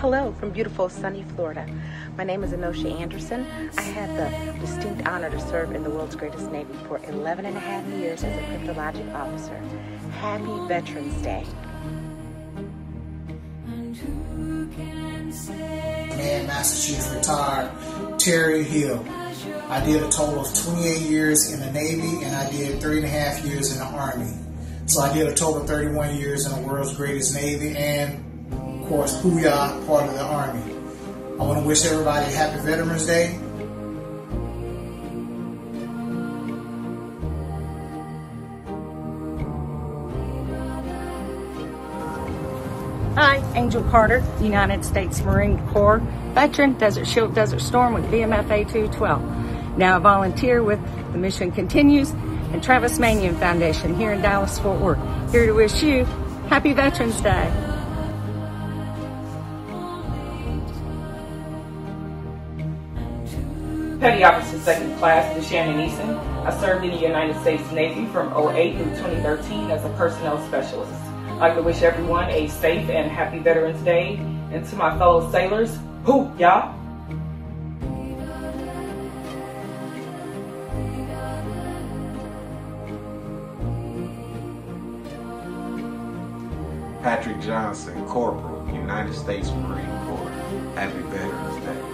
Hello from beautiful sunny Florida. My name is Anosha Anderson. I had the distinct honor to serve in the world's greatest Navy for 11 and a half years as a cryptologic officer. Happy Veterans Day. Man, Master Chief retired Terry Hill. I did a total of 28 years in the Navy and I did three and a half years in the Army. So I did a total of 31 years in the world's greatest Navy and course, Booyah, part of the Army. I want to wish everybody a happy Veterans Day. Hi, Angel Carter, United States Marine Corps veteran, Desert Shield, Desert Storm with VMF A212. Now a volunteer with the Mission Continues and Travis Manion Foundation here in Dallas, Fort Worth. Here to wish you Happy Veterans Day. Petty Officer Second Class DeShannon Eason. I served in the United States Navy from 08 through 2013 as a personnel specialist. I'd like to wish everyone a safe and happy Veterans Day. And to my fellow sailors, who, y'all? Patrick Johnson, Corporal, United States Marine Corps. Happy Veterans Day.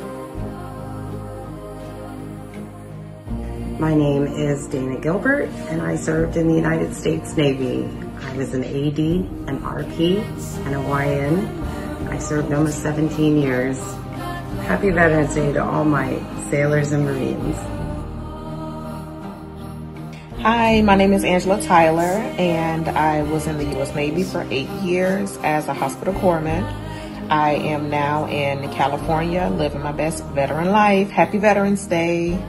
My name is Dana Gilbert, and I served in the United States Navy. I was an AD, an RP, and a YN. I served almost 17 years. Happy Veterans Day to all my sailors and Marines. Hi, my name is Angela Tyler, and I was in the U.S. Navy for eight years as a hospital corpsman. I am now in California living my best veteran life. Happy Veterans Day.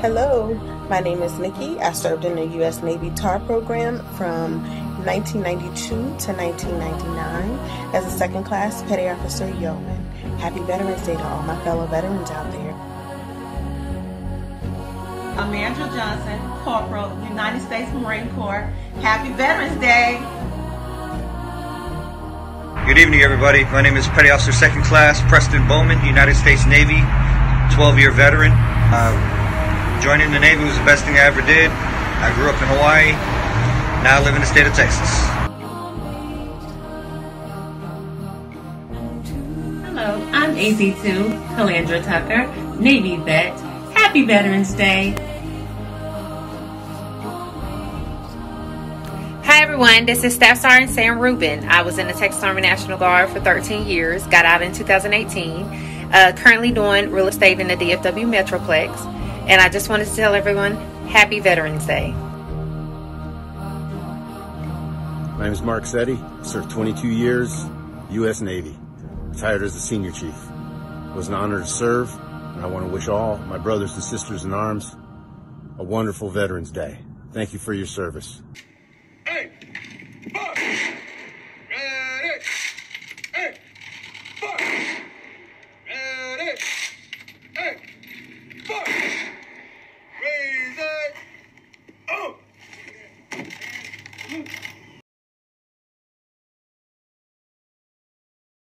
Hello, my name is Nikki. I served in the U.S. Navy TAR program from 1992 to 1999 as a second class petty officer yeoman. Happy Veterans Day to all my fellow veterans out there. Amandra Johnson, Corporal, United States Marine Corps. Happy Veterans Day. Good evening, everybody. My name is Petty Officer Second Class Preston Bowman, United States Navy, 12-year veteran. Uh, joining the Navy was the best thing I ever did. I grew up in Hawaii. Now I live in the state of Texas. Hello, I'm AZ2, Calandra Tucker, Navy vet. Happy Veterans Day. Hi everyone, this is Staff Sergeant Sam Rubin. I was in the Texas Army National Guard for 13 years, got out in 2018. Uh, currently doing real estate in the DFW Metroplex. And I just wanted to tell everyone, Happy Veterans Day. My name is Mark Setti. Served 22 years, U.S. Navy. Retired as a senior chief. It was an honor to serve, and I want to wish all my brothers and sisters in arms a wonderful Veterans Day. Thank you for your service.